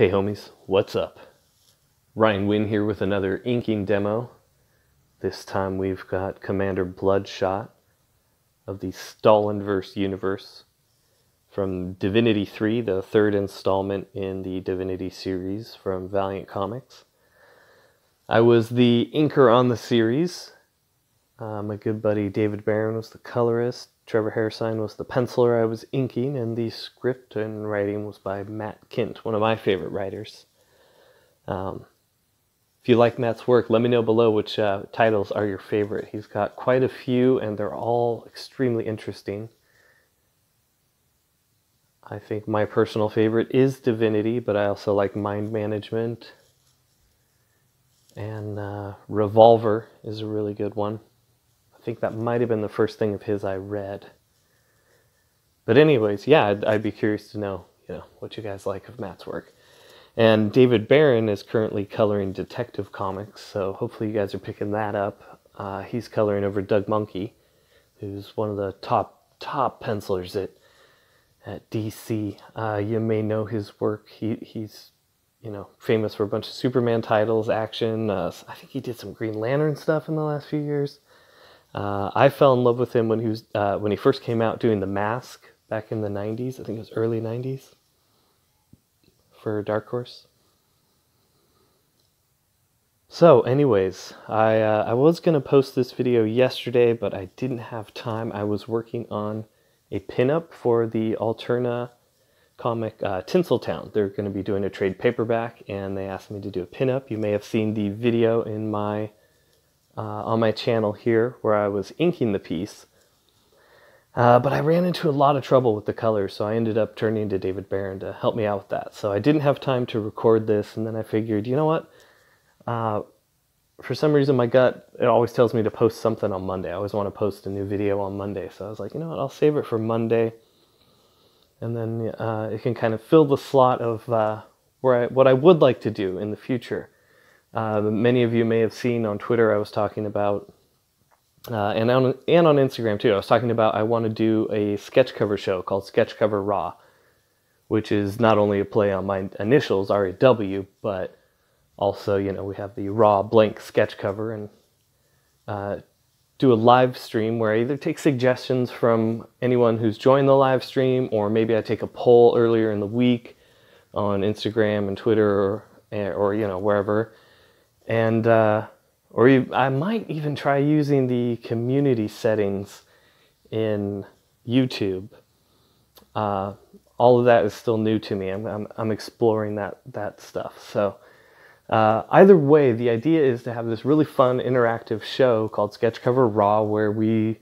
Hey homies, what's up? Ryan Winn here with another inking demo. This time we've got Commander Bloodshot of the Stalinverse universe from Divinity 3, the third installment in the Divinity series from Valiant Comics. I was the inker on the series. Uh, my good buddy David Baron was the colorist. Trevor Hairsine was the penciler I was inking, and the script and writing was by Matt Kindt, one of my favorite writers. Um, if you like Matt's work, let me know below which uh, titles are your favorite. He's got quite a few, and they're all extremely interesting. I think my personal favorite is Divinity, but I also like Mind Management. And uh, Revolver is a really good one. I think that might have been the first thing of his I read. But anyways, yeah, I'd, I'd be curious to know, you know, what you guys like of Matt's work. And David Baron is currently coloring Detective Comics, so hopefully you guys are picking that up. Uh, he's coloring over Doug Mahnke, who's one of the top top pencilers at at DC. Uh, you may know his work. He he's you know famous for a bunch of Superman titles, action. Uh, I think he did some Green Lantern stuff in the last few years. Uh, I fell in love with him when he was uh, when he first came out doing The Mask back in the '90s. I think it was early '90s for Dark Horse. So, anyways, I uh, I was gonna post this video yesterday, but I didn't have time. I was working on a pinup for the Alterna comic uh, Tinseltown. They're going to be doing a trade paperback, and they asked me to do a pinup. You may have seen the video in my uh, on my channel here where I was inking the piece. Uh, but I ran into a lot of trouble with the colors, so I ended up turning to David Baron to help me out with that. So I didn't have time to record this, and then I figured, you know what? Uh, for some reason, my gut it always tells me to post something on Monday. I always want to post a new video on Monday, so I was like, you know what? I'll save it for Monday, and then uh, it can kind of fill the slot of uh, where I, what I would like to do in the future. Uh, many of you may have seen on Twitter I was talking about uh, and on and on Instagram too. I was talking about I want to do a sketch cover show called Sketch Cover Raw, which is not only a play on my initials R A W, but also you know we have the raw blank sketch cover and uh, do a live stream where I either take suggestions from anyone who's joined the live stream, or maybe I take a poll earlier in the week on Instagram and Twitter or, or you know wherever, and uh, or you, I might even try using the community settings in YouTube. Uh, all of that is still new to me. I'm, I'm, I'm exploring that, that stuff. So, uh, either way, the idea is to have this really fun interactive show called Sketch Cover Raw where we,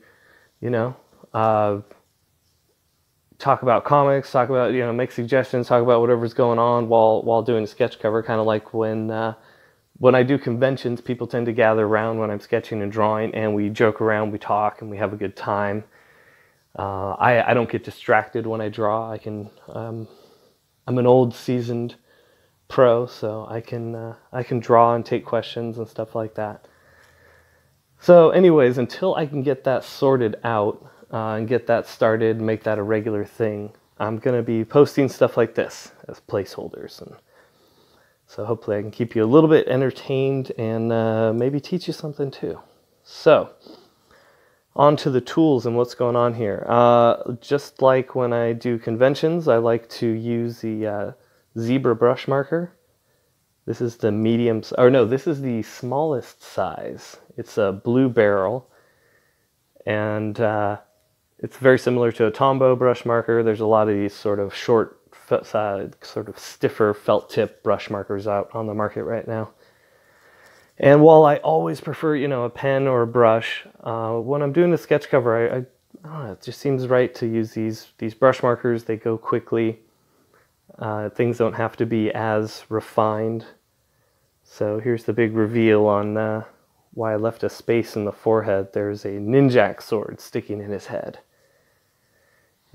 you know, uh, talk about comics, talk about, you know, make suggestions, talk about whatever's going on while, while doing a sketch cover, kind of like when, uh, when I do conventions, people tend to gather around when I'm sketching and drawing, and we joke around, we talk, and we have a good time. Uh, I, I don't get distracted when I draw. I can. Um, I'm an old seasoned pro, so I can uh, I can draw and take questions and stuff like that. So, anyways, until I can get that sorted out uh, and get that started, make that a regular thing, I'm gonna be posting stuff like this as placeholders and so hopefully I can keep you a little bit entertained and uh, maybe teach you something too. So on to the tools and what's going on here. Uh, just like when I do conventions, I like to use the uh, zebra brush marker. This is the medium, or no, this is the smallest size. It's a blue barrel and uh, it's very similar to a Tombow brush marker. There's a lot of these sort of short sort of stiffer felt tip brush markers out on the market right now. And while I always prefer, you know, a pen or a brush, uh, when I'm doing a sketch cover, I, I, know, it just seems right to use these these brush markers. They go quickly. Uh, things don't have to be as refined. So here's the big reveal on uh, why I left a space in the forehead. There's a ninjak sword sticking in his head.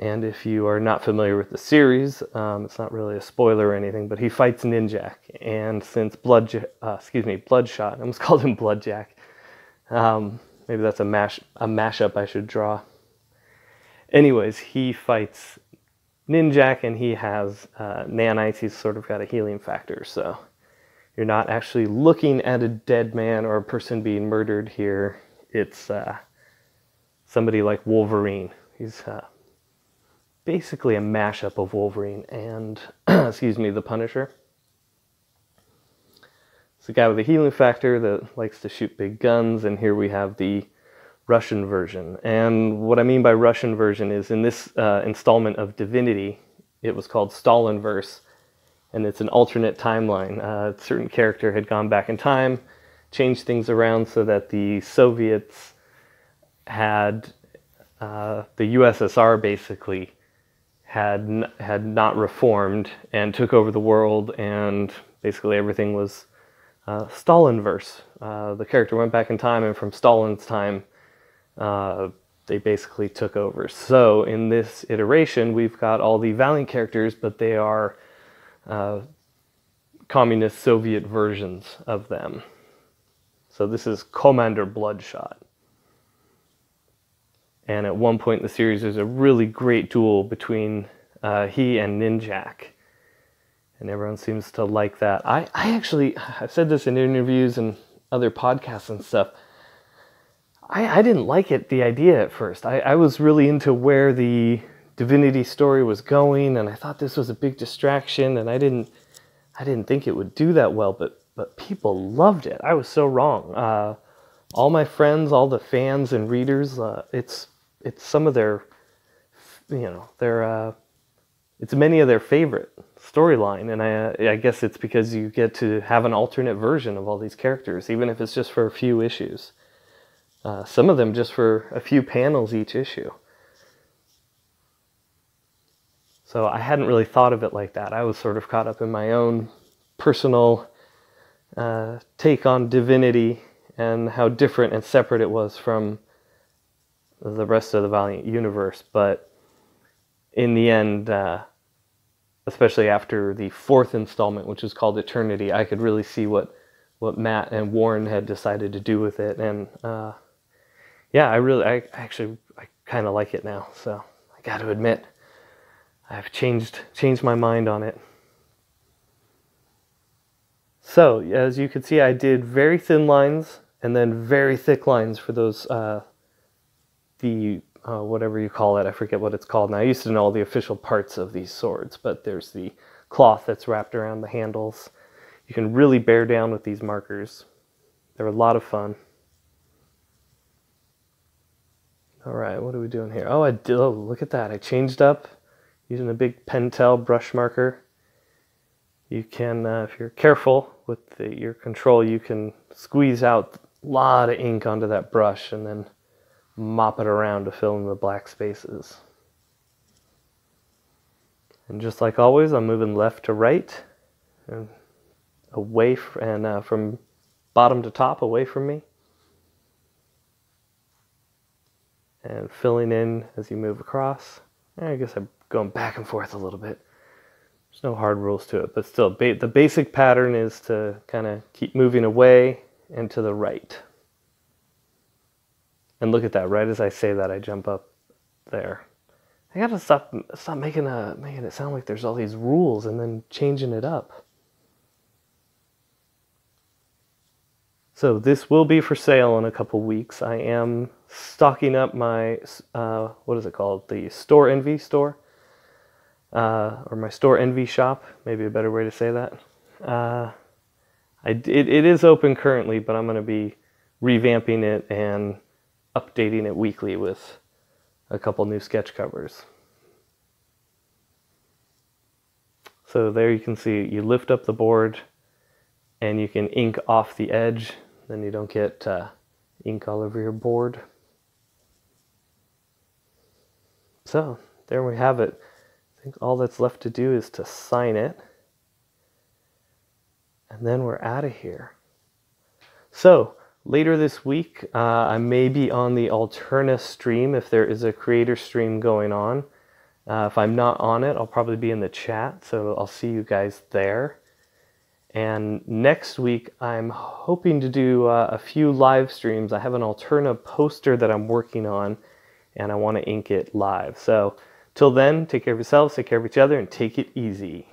And if you are not familiar with the series, um, it's not really a spoiler or anything, but he fights Ninjak. And since Blood, uh, excuse me, Bloodshot, I almost called him Bloodjack. Um, maybe that's a mash, a mashup I should draw. Anyways, he fights Ninjak, and he has uh, nanites. He's sort of got a healing factor, so you're not actually looking at a dead man or a person being murdered here. It's uh, somebody like Wolverine. He's uh, basically a mashup of Wolverine and, excuse me, the Punisher. It's a guy with a healing factor that likes to shoot big guns, and here we have the Russian version. And what I mean by Russian version is in this uh, installment of Divinity, it was called Stalinverse and it's an alternate timeline. Uh, a certain character had gone back in time, changed things around so that the Soviets had uh, the USSR basically had had not reformed and took over the world, and basically everything was uh, Stalinverse. Uh, the character went back in time, and from Stalin's time, uh, they basically took over. So in this iteration, we've got all the Valiant characters, but they are uh, communist Soviet versions of them. So this is Commander Bloodshot. And at one point in the series, there's a really great duel between uh, he and Ninjak. And everyone seems to like that. I, I actually, I've said this in interviews and other podcasts and stuff. I, I didn't like it, the idea at first. I, I was really into where the divinity story was going and I thought this was a big distraction and I didn't I didn't think it would do that well but but people loved it. I was so wrong. Uh, all my friends, all the fans and readers, uh, it's it's some of their you know, their uh, it's many of their favorite storyline and I I guess it's because you get to have an alternate version of all these characters even if it's just for a few issues. Uh, some of them just for a few panels each issue. So I hadn't really thought of it like that. I was sort of caught up in my own personal uh, take on divinity and how different and separate it was from the rest of the Valiant universe. But in the end, uh, especially after the fourth installment, which was called Eternity, I could really see what what Matt and Warren had decided to do with it, and uh, yeah, I really, I actually, I kind of like it now. So I got to admit. I've changed changed my mind on it. So as you can see, I did very thin lines and then very thick lines for those uh, the uh, whatever you call it. I forget what it's called now. I used to know all the official parts of these swords, but there's the cloth that's wrapped around the handles. You can really bear down with these markers. They're a lot of fun. All right, what are we doing here? Oh, I did. Oh, look at that! I changed up using a big Pentel brush marker. You can, uh, if you're careful with the, your control, you can squeeze out a lot of ink onto that brush and then mop it around to fill in the black spaces. And just like always, I'm moving left to right and away and uh, from bottom to top away from me. And filling in as you move across. I guess I'm going back and forth a little bit. There's no hard rules to it, but still, ba the basic pattern is to kind of keep moving away and to the right. And look at that, right as I say that, I jump up there. I gotta stop stop making a making it sound like there's all these rules and then changing it up. So this will be for sale in a couple weeks. I am stocking up my uh, what is it called? The Storenvy store uh, or my Storenvy shop, maybe a better way to say that. Uh, I, it, it is open currently, but I'm going to be revamping it and updating it weekly with a couple new sketch covers. So there you can see you lift up the board and you can ink off the edge, then you don't get uh, ink all over your board. So there we have it I think all that's left to do is to sign it. And then we're out of here. So later this week, uh, I may be on the Alterna stream if there is a creator stream going on. Uh, if I'm not on it, I'll probably be in the chat, so I'll see you guys there. And next week, I'm hoping to do uh, a few live streams. I have an Alterna poster that I'm working on, and I want to ink it live. So Till then, take care of yourselves, take care of each other, and take it easy.